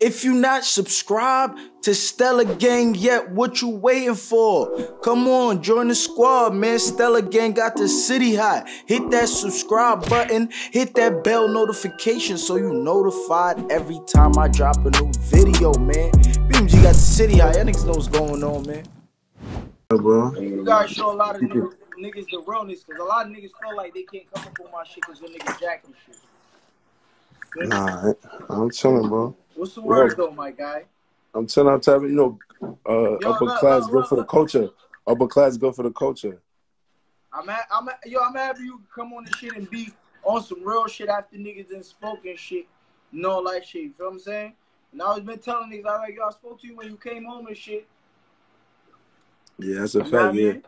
If you not subscribed to Stella Gang yet, what you waiting for? Come on, join the squad, man. Stella Gang got the city hot. Hit that subscribe button, hit that bell notification so you notified every time I drop a new video, man. BMG got the city hot. Y'all niggas know what's going on, man. bro. You gotta show a lot of niggas, niggas the realness, cause a lot of niggas feel like they can't come up with my shit cause them niggas jacking shit. Nah, I'm chilling, bro. What's the word though, my guy? I'm chilling. I'm telling you, you know, uh, Yo, upper look, class look, look, for the culture. Upper class good for the culture. I'm at, I'm at, yo, I'm happy you come on this shit and be on some real shit after niggas and spoken shit, all that shit. You feel what I'm saying? And I always been telling niggas, I like, yo, I spoke to you when you came home and shit. Yeah, that's a You know what I fact. Yeah. mean?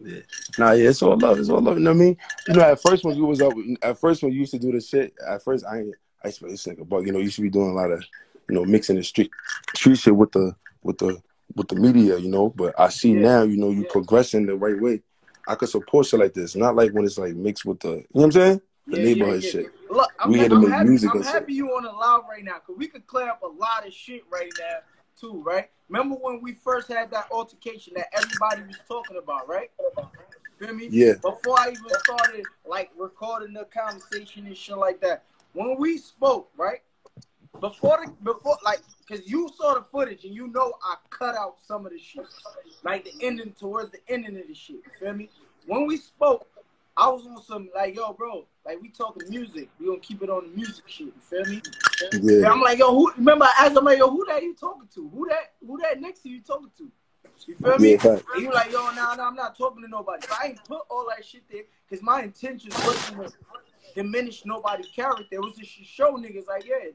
Yeah. Nah, yeah, it's all love. It's all love. You know what I mean? You know, at first when you was up, at first when you used to do the shit, at first I ain't, I used to be this nigga, but you know, you should be doing a lot of, you know, mixing the street, street shit with the, with the, with the media, you know. But I see Yeah. now, you know, you Yeah. progressing the right way. I could support shit like this, not like when it's like mixed with the, you know what I'm saying? The Yeah, neighborhood shit. Look, I'm, We ha- had to I'm make happy, music I'm shit. happy you on the live right now, cause we could clear up a lot of shit right now too, right? Remember when we first had that altercation that everybody was talking about, right? Feel me? Yeah. Before I even started like recording the conversation and shit like that, when we spoke, right? Before the before like, cause you saw the footage and you know I cut out some of the shit, like the ending towards the ending of the shit. You feel me? When we spoke, I was on some like, yo, bro, like we talking music. We gonna keep it on the music shit. You feel me? Yeah. Yeah, I'm like, yo, who? Remember, I asked him, like, yo, who that you talking to? Who that? Who that next to you talking to? You feel me? Yeah. And you like, yo, nah, nah, I'm not talking to nobody. But I ain't put all that shit there because my intentions wasn't diminish nobody's character. It was just show niggas, like, yeah,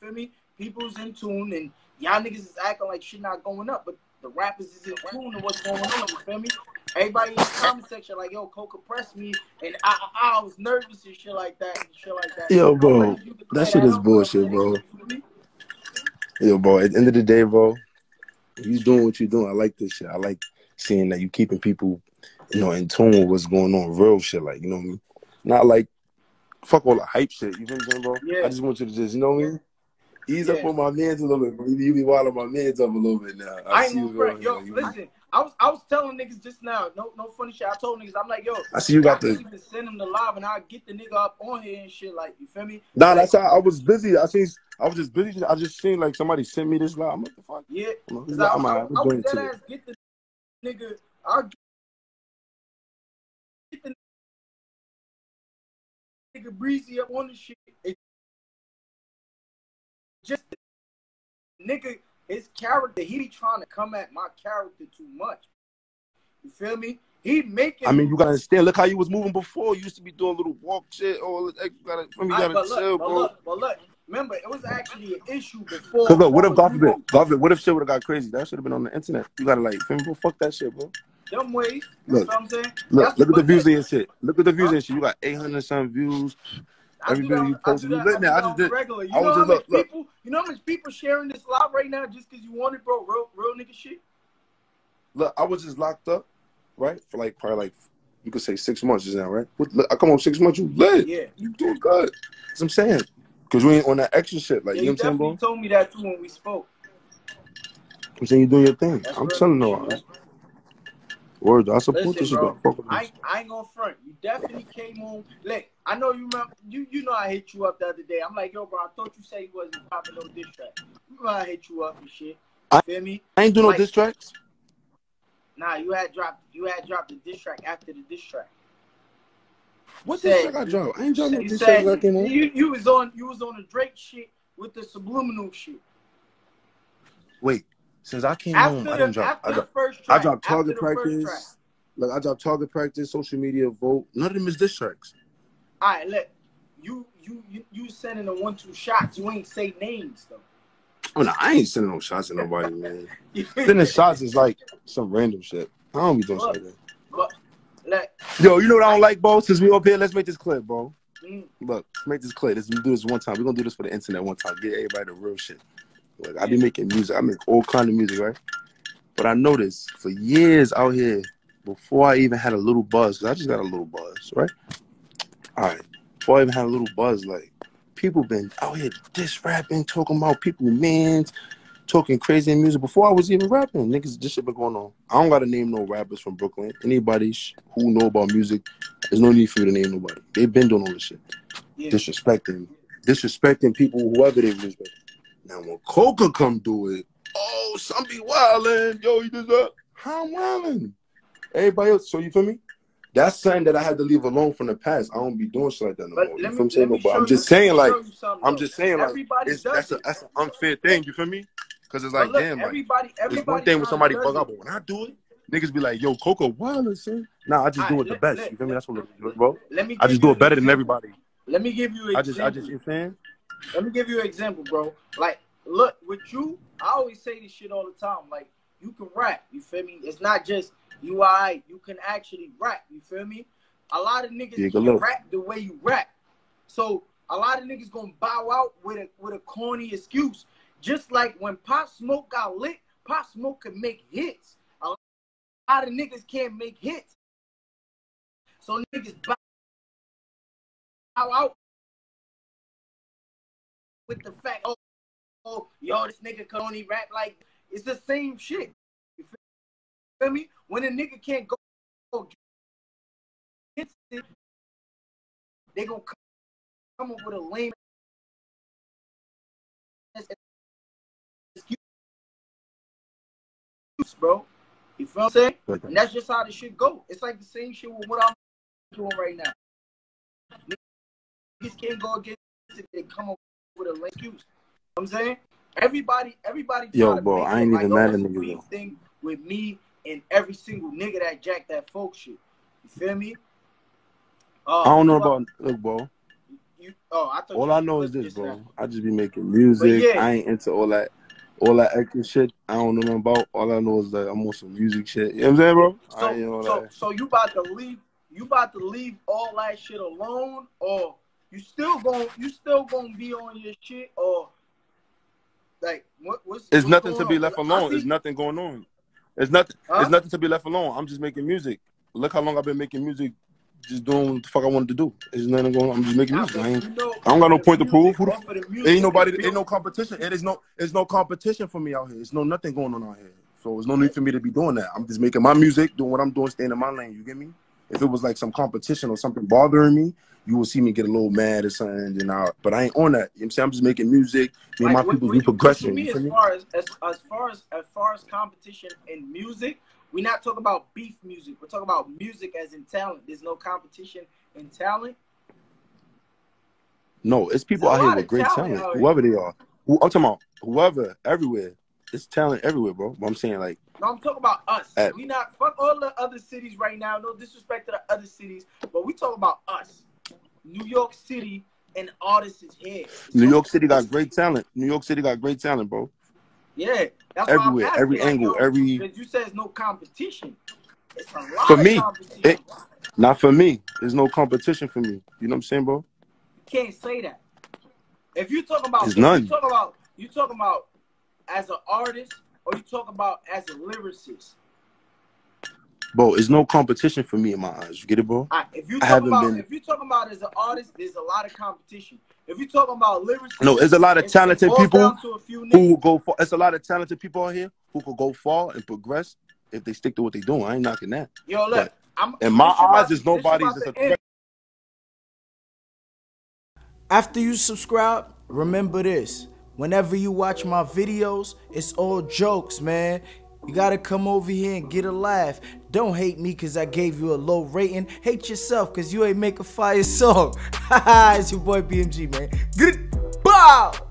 feel me? People's in tune and y'all niggas is acting like shit not going up, but the rappers is in tune to what's going on. You feel me? Everybody in the comment section like, yo, Coca pressed me, and I, I, I was nervous and shit like that, and shit like that. Yo, bro, ready for you to clear that shit is bullshit, bro. You feel me? Yo, bro, at the end of the day, bro, you doing what you're doing. I like this shit. I like seeing that you keeping people, you know, in tune with what's going on, real shit. Like, you know what I mean? Not like fuck all the hype shit. You know what I'm saying, bro? Yeah. I just want you to just, you know what I mean? Ease up on my mans a little bit, bro. You, you be wilding my mans up a little bit now. I ain't see no you, bro. Yo, listen, I was I was telling niggas just now, no no funny shit. I told niggas, I'm like, yo, I see you got I the. even send him the live and I'll get the nigga up on here and shit, like, you feel me? Nah, Like, that's how I was busy. I seen, I was just busy. I just seen like somebody sent me this live. I'm like, the fuck? Yeah, I'm like, cause I, I'm I. I, I'm was dead to ass get the nigga, I'll nigga breezy up on the shit. It just nigga, his character, he be trying to come at my character too much. You feel me? He making I mean, you gotta understand. Look how you was moving before. You used to be doing little walk shit. All that. You gotta, you gotta but look, chill, but look, but look. Remember, it was actually an issue before. Cause look, what if God forbid, God forbid, what if shit would have got crazy? That should have been on the internet. You gotta like? Fuck that shit, bro. Them ways. You Look, know what I'm saying? Look, That's look at the views your shit. Look at the views Huh? your shit. You got 800 some views. I Every video you posted, you lit now. I just did- regular. You I know was just- look, look. people? You know how much people sharing this live right now just because you want it, bro? Real, real nigga shit. Look, I was just locked up, right? For like probably like you could say six months just now, right? Look, I come on six months, you lit. Yeah. You doing good. That's what I'm saying. Cause we ain't on that extra shit. Like, yeah, you know what I'm saying, bro? told me that too when we spoke. I'm saying you doing your thing. That's I'm telling no. Man. Word, I support Listen, this shit bro, though. Fuck with I, ain't- I ain't gonna front. You definitely came on. Look, I know you remember. You you know I hit you up the other day. I'm like, yo, bro, I thought you said you wasn't popping no diss track. You know I hit you up and shit. I- Feel me? I ain't doing Like- no diss tracks. Nah, you had dropped. You had dropped the diss track after the diss track. What said- diss track I dropped? I ain't dropped no You diss track like you you, you was on you was on the Drake shit with the subliminal shit. Wait, since I came After home, I didn't drop. I the dropped, first I track. dropped target the track. practice. Like I dropped target practice, social media vote. None of them is diss tracks. All right, look. You you you you sending the one two shots. You ain't say names though. Oh no, I ain't sending no shots at nobody, man. Sending shots is like some random shit. I don't be doing shit like that. Yo, you know what I don't like, bro? Since we up here, let's make this clear, bro. mm, Look, make this clear. Let's do this one time. We're gonna do this for the internet one time. Get everybody the real shit. Like I be making music. I make all kind of music, right? But I noticed for years out here, before I even had a little buzz, 'cause I just got a little buzz, right? All right. Before I even had a little buzz, like people been out here diss rapping, talking about people mans, talking crazy in music before I was even rapping. Niggas, this shit been going on. I don't gotta name no rappers from Brooklyn. Anybody who know about music, there's no need for you to name nobody. They've been doing all this shit, yeah. disrespecting, disrespecting people, whoever they respect. Now when Coca come do it, oh, some be wildin', yo, he does that. I'm wildin'. Everybody else, so you feel me? That's something that I had to leave alone from the past. I don't be doing shit like that no more. You feel me saying? No, but I'm just saying, like, I'm just saying, like, it's, that's, a, that's an unfair thing. You feel me? Because it's like, look, damn, like, everybody, everybody it's one thing when somebody bug up, but when I do it, niggas be like, yo, Coco Wallace, son. Nah, I just do it the best. You feel me? That's what bro. Let me I just do it better than everybody. Let me give you. I just, I just, you saying? Let me give you an example, bro. Like, look, with you, I always say this shit all the time. Like, you can rap. You feel me? It's not just you. I. You can actually rap. You feel me? A lot of niggas yeah, can rap the way you rap. So a lot of niggas gonna bow out with a with a corny excuse. Just like when Pop Smoke got lit, Pop Smoke could make hits. A lot of niggas can't make hits. So niggas bow out with the fact, oh, oh, yo, this nigga can only rap like it's the same shit. You feel me? When a nigga can't go, go it, they gonna come up with a lame excuse, bro. You feel what I'm saying? And that's just how the shit go. It's like the same shit with what I'm doing right now. Niggas can't go against it. They come up with a lame excuse. You know I'm saying everybody, everybody. Yo, bro, I ain't even mad at niggas. Thing with me and every single nigga that jack that folk shit. You feel me? Uh, I don't know about look, bro. You, oh, I all I know is this, bro. I just be making music. Yeah. I ain't into all that, all that extra shit. I don't know nothing about. All I know is that I'm on some music shit. You know what I'm saying, bro? So, so, so you about to leave? You about to leave all that shit alone, or you still going? You still gonna be on your shit, or like what? What's? It's what's nothing to be left alone. There's nothing going on. It's nothing. Huh? It's nothing to be left alone. I'm just making music. Look how long I've been making music just doing what the fuck I wanted to do. There's nothing going. On. I'm just making music. I, ain't, I don't got no point to prove. Who the, ain't nobody. Ain't no competition. It is no. There's no competition for me out here. There's no nothing going on out here. So there's no need for me to be doing that. I'm just making my music, doing what I'm doing, staying in my lane. You get me? If it was like some competition or something bothering me, you will see me get a little mad or something. And I, but I ain't on that. You know what I'm saying? I'm just making music. Me like, and my people do progression. Me, as far as, as as far as as far as competition in music, we're not talking about beef music. We're talking about music as in talent. There's no competition in talent. No, it's people out here with great talent, talent whoever they are. Who, I'm talking about whoever, everywhere. It's talent everywhere, bro. But I'm saying like. No, I'm talking about us. At, we not fuck all the other cities right now. No disrespect to the other cities, but we talk about us. New York City and artists is here. New York City got great talent. New York City got great talent, bro. Yeah, that's everywhere, every like, angle, every. You said it's no competition. It's a lot for me. It, not for me. There's no competition for me. You know what I'm saying, bro? You can't say that. If you talk about, There's none. you talk about, you talk about as an artist, or you talk about as a lyricist. Bro, it's no competition for me in my eyes. You get it, bro? Right, if you talk about, been... if you talk about as an artist, there's a lot of competition. If you talking about lyrics, no, there's a lot of talented people who go for. It's a lot of talented people out here who could go far and progress if they stick to what they're doing. I ain't knocking that. Yo, look, but I'm, in my eyes, there's nobody's that's a threat. After you subscribe, remember this. Whenever you watch my videos, it's all jokes, man. You gotta come over here and get a laugh. Don't hate me cause I gave you a low rating. Hate yourself cause you ain't make a fire song. Haha, it's your boy BMG, man. Good bow!